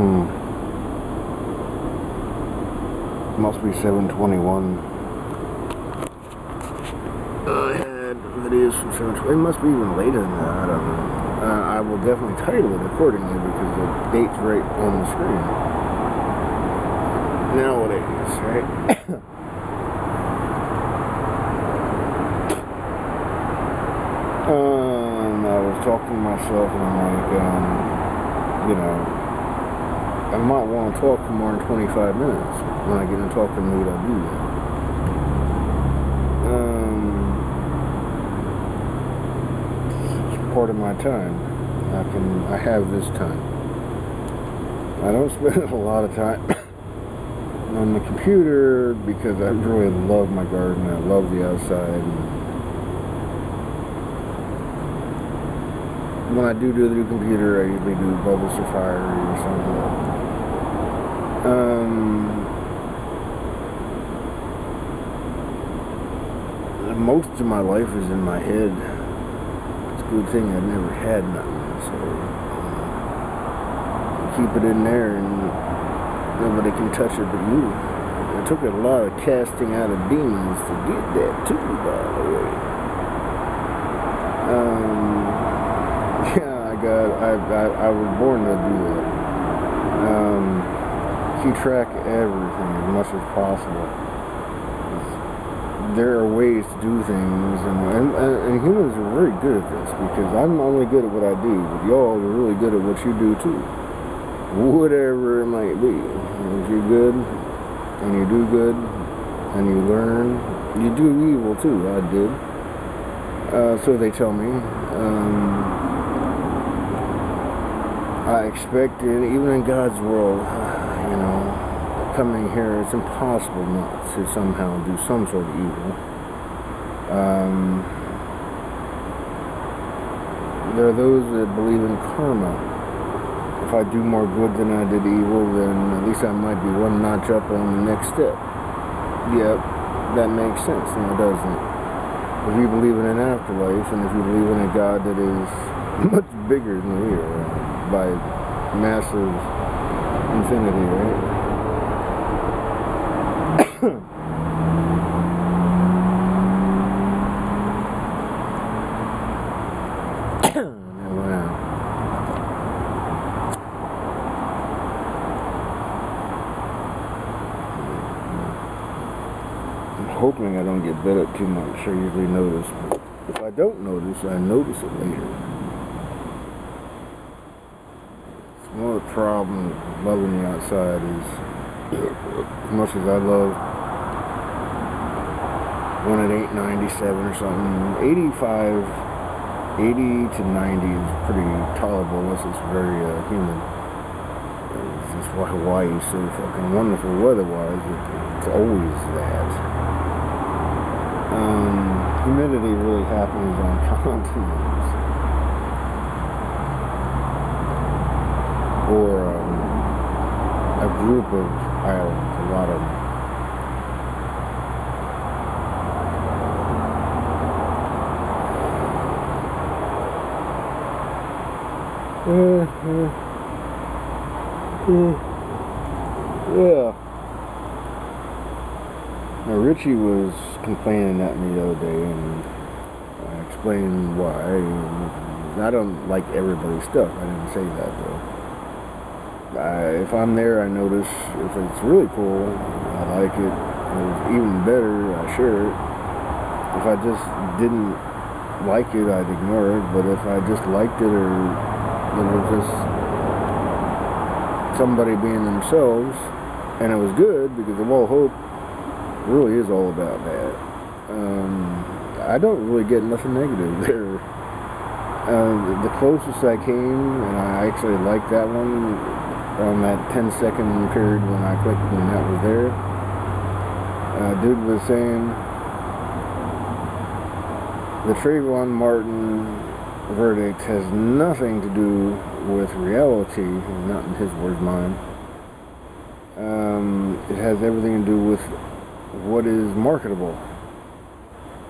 Hmm. Must be 721. I had videos from 720. It must be even later than that. I don't know. Uh, I will definitely title it accordingly because the date's right on the screen. Nowadays, right? um, I was talking to myself and I'm like, um, you know, I might want to talk for more than 25 minutes when I get in talking mood. I do that. Um, it's part of my time. I can, I have this time. I don't spend a lot of time on the computer because I really love my garden. I love the outside. when I do do the computer, I usually do Bubble Safari or something. Um, most of my life is in my head. It's a good thing I never had nothing, so uh, keep it in there and nobody can touch it but you. It took a lot of casting out of demons to get that too, by the way. Um, yeah, I got, I, I, I was born to do that. Um, keep track everything as much as possible. There are ways to do things, and, and, and humans are very good at this because I'm only good at what I do, but y'all are really good at what you do too. Whatever it might be. If you're good, and you do good, and you learn, you do evil too. I did. Uh, so they tell me. Um, I expected, even in God's world, you coming here, it's impossible not to somehow do some sort of evil. Um, there are those that believe in karma. If I do more good than I did evil, then at least I might be one notch up on the next step. Yep, that makes sense, doesn't it? If you believe in an afterlife, and if you believe in a God that is much bigger than we are, by massive infinity, right? I'm hoping I don't get bit up too much. I usually notice, but if I don't notice, I notice it later. One of the problems loving the outside is, as much as I love when it ain't 97 or something, 85, 80 to 90 is pretty tolerable unless it's very uh, humid. Why Hawaii's so fucking wonderful weather-wise. It's always that. Um, humidity really happens on continents. or um, a group of islands, a lot of them. Uh, uh, uh, yeah. Richie was complaining at me the other day, and uh, I explained why. I don't like everybody's stuff. I didn't say that though. I, if I'm there, I notice if it's really cool, I like it. If even better, I share it. If I just didn't like it, I'd ignore it. But if I just liked it, or it was just somebody being themselves, and it was good, because the Wall Hope really is all about that. Um, I don't really get nothing negative there. Uh, the closest I came, and I actually liked that one, on that 10 second period when I clicked and that was there. Uh, dude was saying the Trayvon Martin verdict has nothing to do with reality, not in his words, mine. Um, it has everything to do with what is marketable.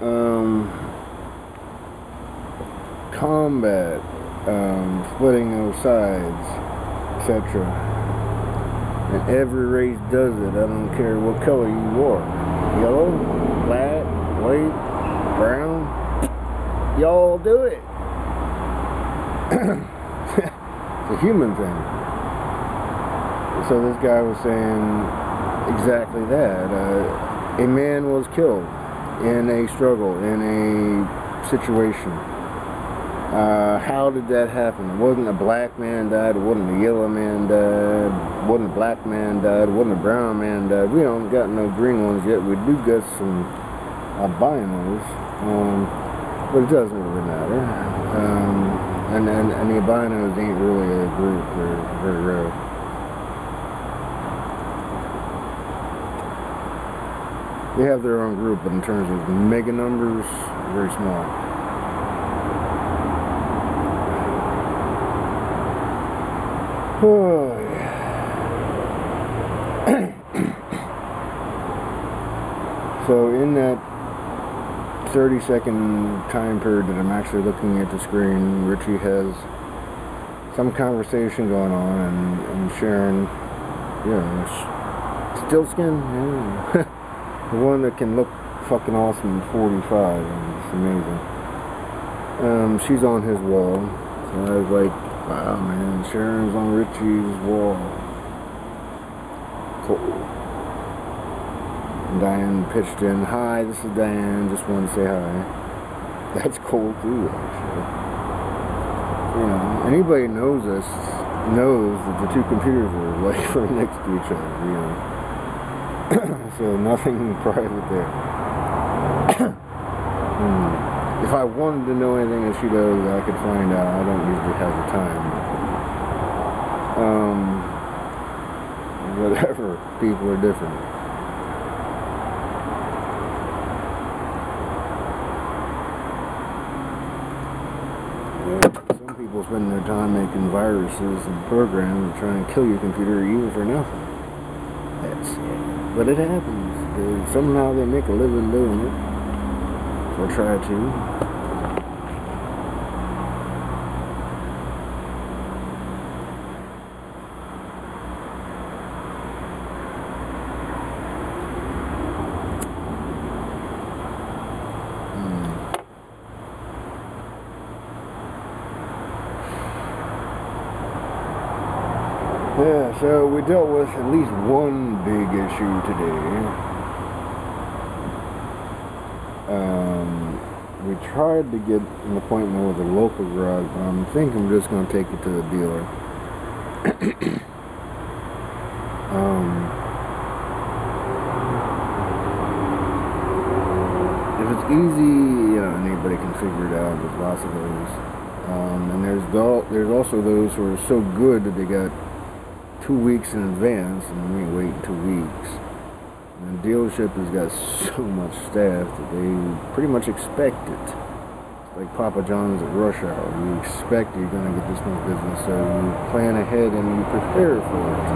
Um, combat, um, splitting of sides, etc. And every race does it. I don't care what color you are. Yellow, black, white, brown. Y'all do it. it's a human thing. So this guy was saying exactly that. Uh, a man was killed in a struggle, in a situation. Uh, how did that happen? It wasn't a black man died, wasn't a yellow man died, wasn't a black man died, wasn't a brown man died. We don't got no green ones yet. We do got some albinos, um, but it doesn't really matter. Um, and, and, and the albinos ain't really a group, they're very rare. They have their own group, but in terms of mega numbers, very small. Oh, so in that 30 second time period that I'm actually looking at the screen, Richie has some conversation going on and, and sharing, yeah, still skin, yeah. the one that can look fucking awesome at 45, it's amazing. Um, she's on his wall, so I was like, Wow, man. Sharon's on Richie's wall. Cool. Diane pitched in. Hi, this is Diane. Just wanted to say hi. That's cool too, actually. You know, anybody knows us knows that the two computers are like right next to each other. You know, so nothing private there. hmm. If I wanted to know anything that she does, I could find out. I don't usually have the time. Um, whatever. People are different. some people spend their time making viruses and programs trying to kill your computer even for nothing. That's but it happens. Somehow they make a living doing it or try to. Hmm. Yeah, so we dealt with at least one big issue today. we tried to get an appointment with a local garage, but I'm thinking I'm just going to take it to the dealer. um, if it's easy, you know, anybody can figure it out. There's lots of those. Um, and there's there's also those who are so good that they got two weeks in advance, and we wait two weeks. And the dealership has got so much staff that they pretty much expect it. like Papa John's at rush hour. You expect you're going to get this much business, so you plan ahead and you prepare for it.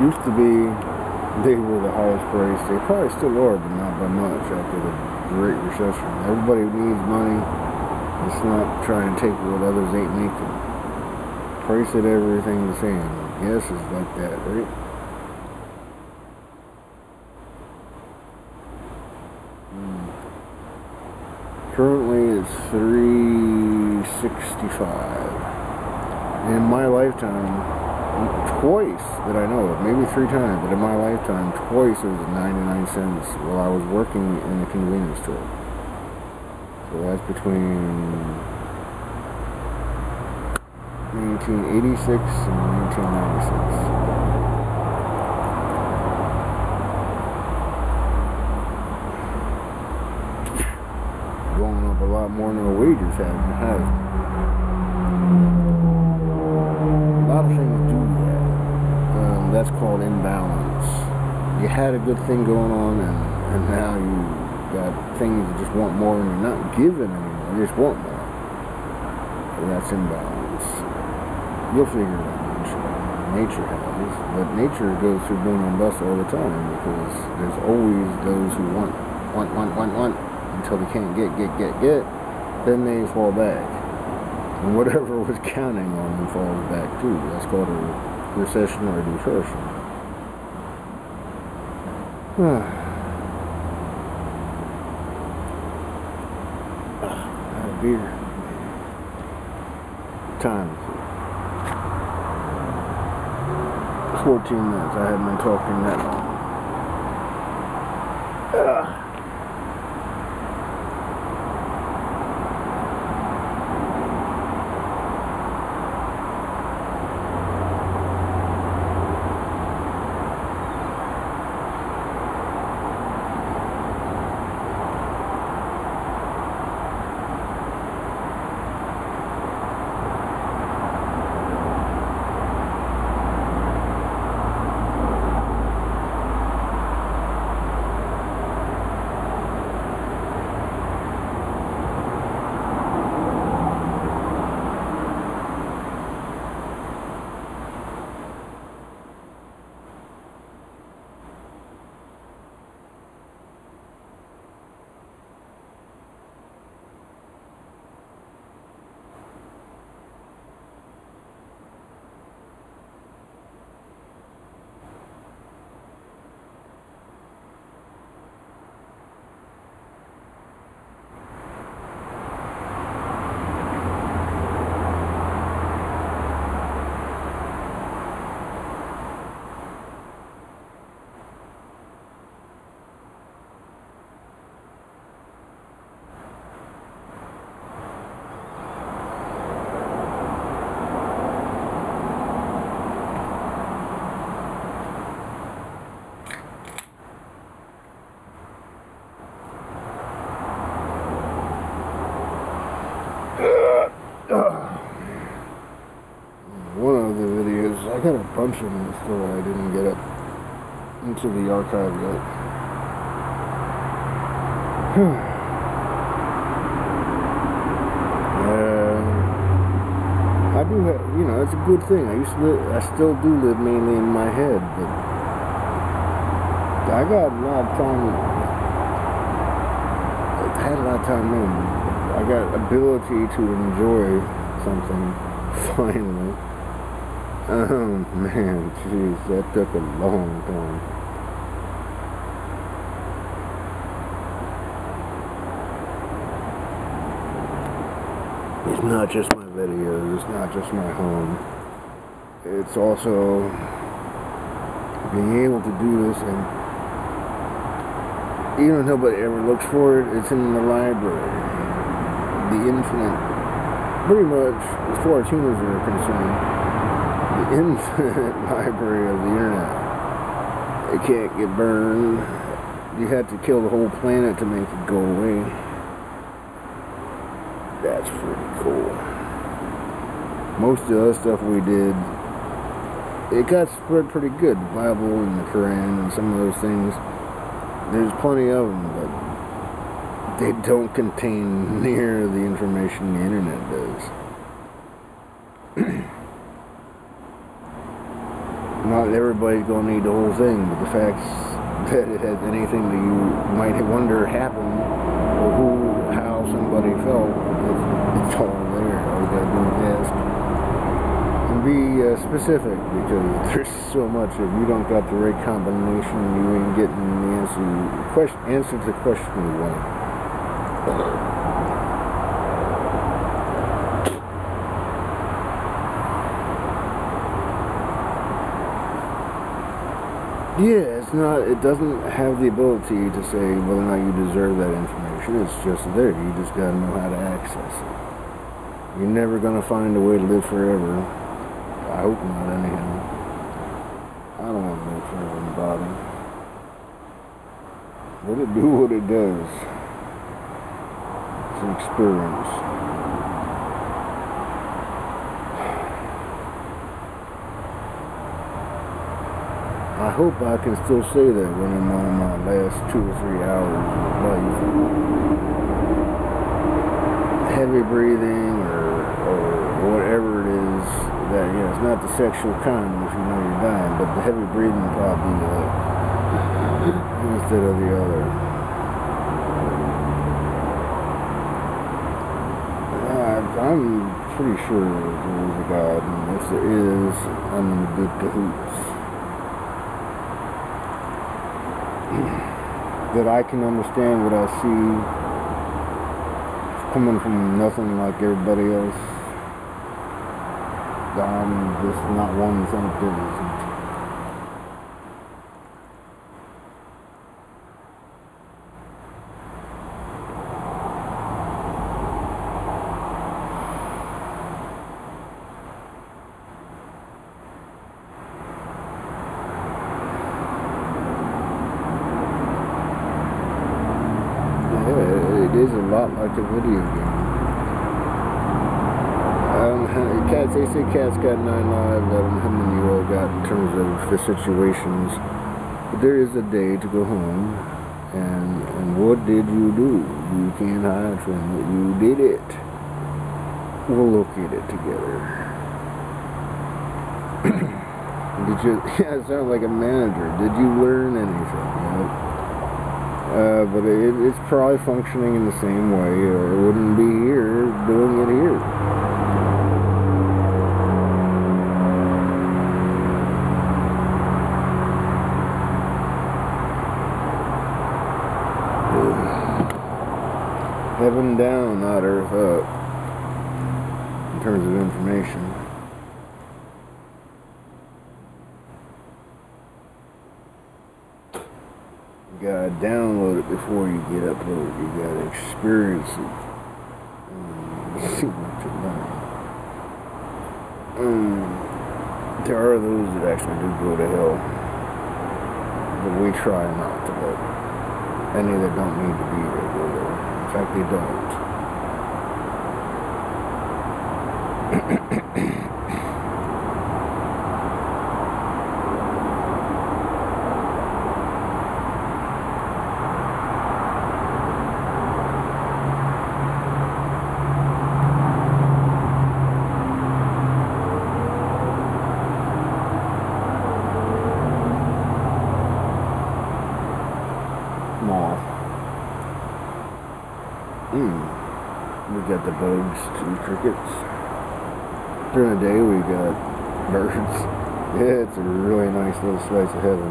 used to be they were the highest price. They probably still are, but not by much after the Great Recession. Everybody needs money. Let's not try and take what others ain't making. Price it everything the same. Yes, it's like that, right? Hmm. Currently, it's 365. In my lifetime, twice that I know of, maybe three times, but in my lifetime, twice it was 99 cents while I was working in a convenience store. So that's between 1986 and 1996. Going up a lot more than the wages have. That's called imbalance. You had a good thing going on, and, and now you got things you just want more, and you're not giving anymore. You just want more. So that's imbalance. You'll figure it out, nature has, but nature goes through boom and bust all the time because there's always those who want, want, want, want, want until they can't get, get, get, get. Then they fall back, and whatever was counting on them falls back too. That's called a recession or depression. Beer. Time. 14 minutes. I haven't been talking that long. One of the videos, I got a bunch of them still I didn't get up into the archive yet. I do have, you know, it's a good thing. I used to live, I still do live mainly in my head, but I got a lot of time. I had a lot of time in. I got ability to enjoy something finally. Oh man, jeez, that took a long time. It's not just my videos, it's not just my home. It's also being able to do this and even though nobody ever looks for it, it's in the library. The infinite, pretty much, as far as humans are concerned, infinite library of the internet. It can't get burned. You have to kill the whole planet to make it go away. That's pretty cool. Most of the other stuff we did, it got spread pretty good. The Bible and the Quran and some of those things. There's plenty of them, but they don't contain near the information the internet does. Not everybody's gonna need the whole thing, but the facts that it has anything that you might wonder happened or who, how somebody felt, it's, it's all there. All you gotta do is ask and be uh, specific because there's so much. If you don't got the right combination, you ain't getting the answer. Question, answer to the question you want. Yeah, it's not. It doesn't have the ability to say whether or not you deserve that information. It's just there. You just gotta know how to access it. You're never gonna find a way to live forever. I hope not, anyhow. I don't want to live forever in the body. Let it do what it does. It's an experience. Hope I can still say that when I'm on my last two or three hours of life. Heavy breathing or, or whatever it is that. you know, it's not the sexual kind if you know you're dying, but the heavy breathing probably instead of the other. I'm pretty sure there is a God, and if there is, I'm in good cahoots. That I can understand what I see coming from nothing like everybody else. I'm just not one something. Like a video game. Um, cats, they say cats got nine lives. I don't know how many you all got in terms of the situations. But there is a day to go home. And, and what did you do? You can't hide from it. You did it. We'll look at it together. did you, yeah, it sounds like a manager. Did you learn anything? You know? Uh, but it, it's probably functioning in the same way, or it wouldn't be here doing it here. Heaven down, not earth up, in terms of information. gotta download it before you get up uploaded. You gotta experience it. There are those that actually do go to hell, but we try not to let any that don't need to be there go there. In fact, they don't. Mm. We got the bugs and crickets. During the day we got birds. Yeah, it's a really nice little slice of heaven.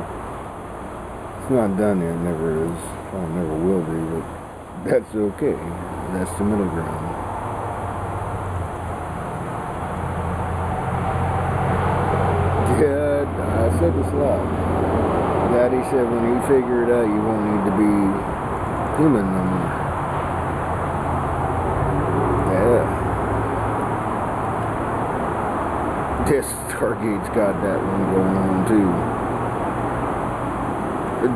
It's not done yet, never is. Probably never will be, but that's okay. That's the middle ground. Yeah, I said this a lot. Daddy said when you figure it out, you won't need to be human no more. This Stargate's got that one going on too.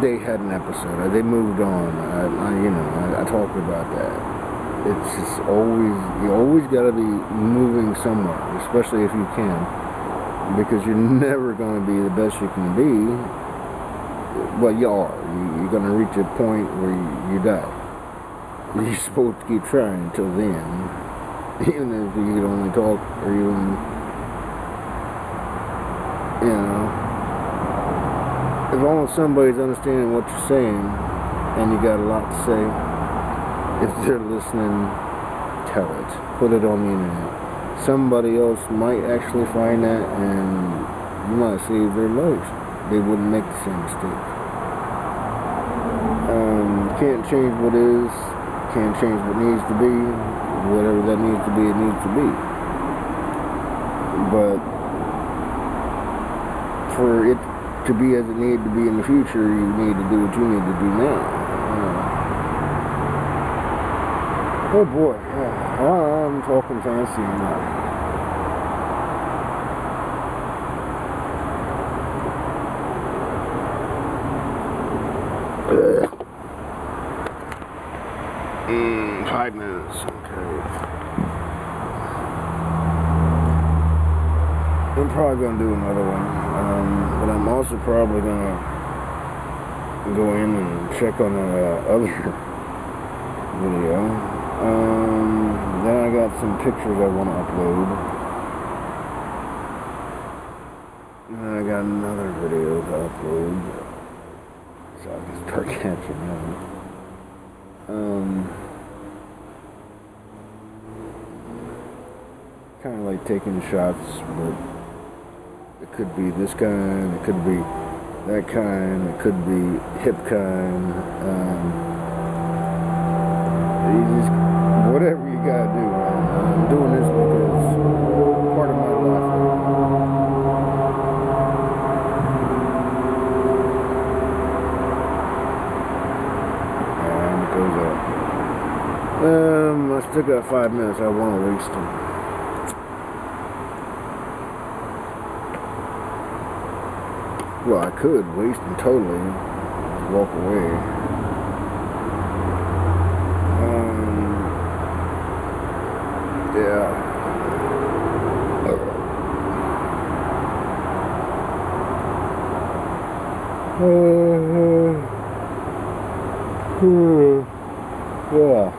They had an episode. They moved on. I, I you know, I, I talked about that. It's just always you always got to be moving somewhere, especially if you can, because you're never going to be the best you can be. Well, you are. You, are going to reach a point where you, you die. You're supposed to keep trying until then, even if you can only talk or even you know, as long as somebody's understanding what you're saying and you got a lot to say, if they're listening, tell it. Put it on the internet. Somebody else might actually find that and you might save their life. They wouldn't make the same mistake. Um, can't change what is, can't change what needs to be. Whatever that needs to be, it needs to be. But for it to be as it needed to be in the future, you need to do what you need to do now. oh boy, I'm talking fancy now. Mm, five minutes, okay. I'm probably gonna do another one, um, but I'm also probably gonna go in and check on the uh, other video. Um, then I got some pictures I want to upload. And I got another video to upload. So I can start catching up. Um, kind of like taking shots, but it could be this kind, it could be that kind, it could be hip kind. Um, just, whatever you gotta do. Man. I'm doing this because part of my life. And it goes. Um, I still got five minutes. I want to waste them. Well, I could waste them totally. Walk away. Um, yeah. yeah.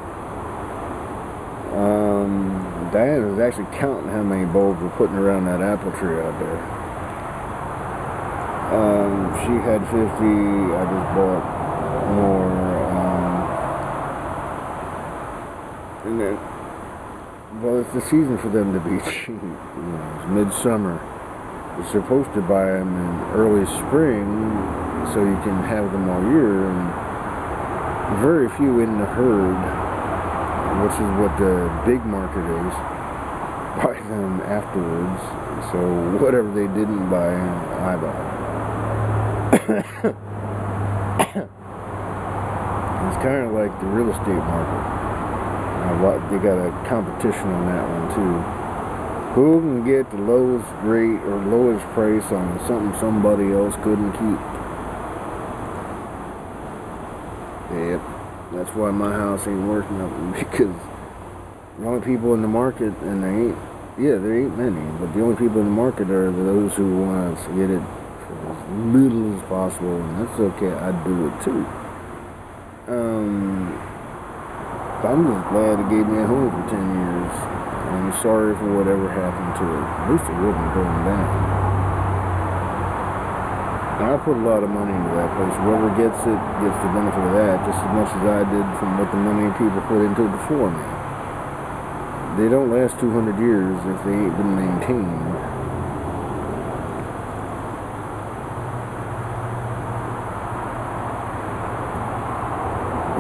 Um, Diana actually counting how many bulbs we're putting around that apple tree out there. She had 50. I just bought more. Um, and then, well, it's the season for them to be cheap. You know, it's midsummer. You're supposed to buy them in early spring so you can have them all year. And very few in the herd, which is what the big market is, buy them afterwards. So whatever they didn't buy, I bought. It's kind of like the real estate market. Uh, they got a competition on that one too. Who can get the lowest rate or lowest price on something somebody else couldn't keep? Yep, that's why my house ain't worth nothing because the only people in the market, and they ain't, yeah, there ain't many, but the only people in the market are those who want to get it as little as possible, and that's okay. I'd do it too. Um, I'm just glad it gave me a home for 10 years. I'm sorry for whatever happened to it. At least it wasn't going down. I put a lot of money into that place. Whoever gets it gets the benefit of that just as much as I did from what the money people put into it before me. They don't last 200 years if they ain't been maintained.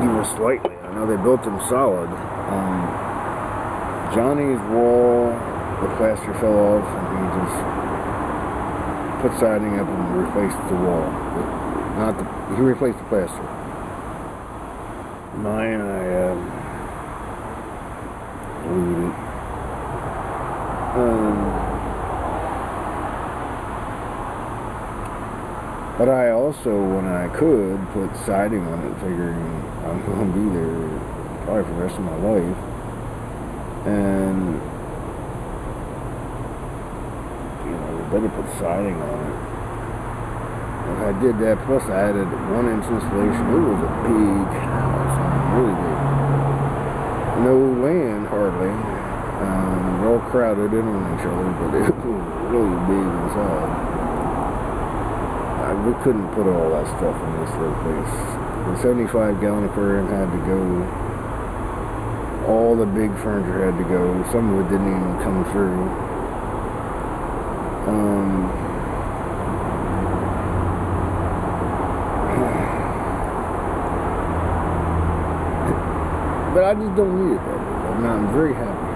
Even slightly. I know they built them solid. Um, Johnny's wall, the plaster fell off, and he just put siding up and replaced the wall. But not the, he replaced the plaster. Mine, I um, it. Um, but I also, when I could, put siding on it, figuring I'm going to be there probably for the rest of my life and you know, better put siding on it. And I did that, plus I added one inch insulation. It was a big house, really big. No land hardly. Um, we're all crowded in on each other, but it was really big inside. We couldn't put all that stuff in this little place. The 75 gallon aquarium had to go all the big furniture had to go. Some of it didn't even come through. Um, but I just don't need it that way. I mean, I'm very happy.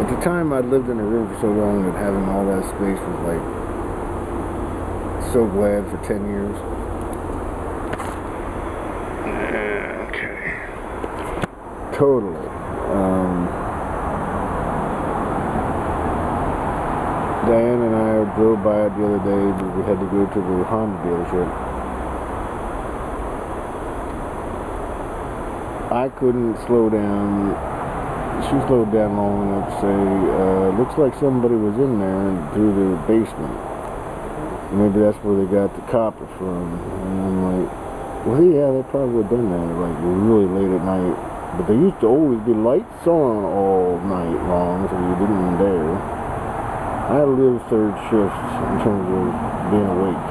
At the time, I'd lived in a room for so long that having all that space was like so glad for 10 years. Okay. Totally. Um, Diane and I drove by it the other day. We had to go to the Honda dealership. I couldn't slow down. She slowed down long enough to say, uh, looks like somebody was in there through the basement maybe that's where they got the copper from. And I'm like, well, yeah, they probably would have done that, like, really late at night. But there used to always be lights on all night long, so you didn't dare. I live third shift in terms of being awake.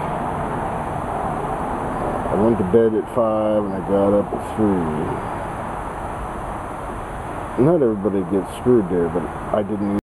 Uh, I went to bed at 5 and I got up at 3. Not everybody gets screwed there, but I didn't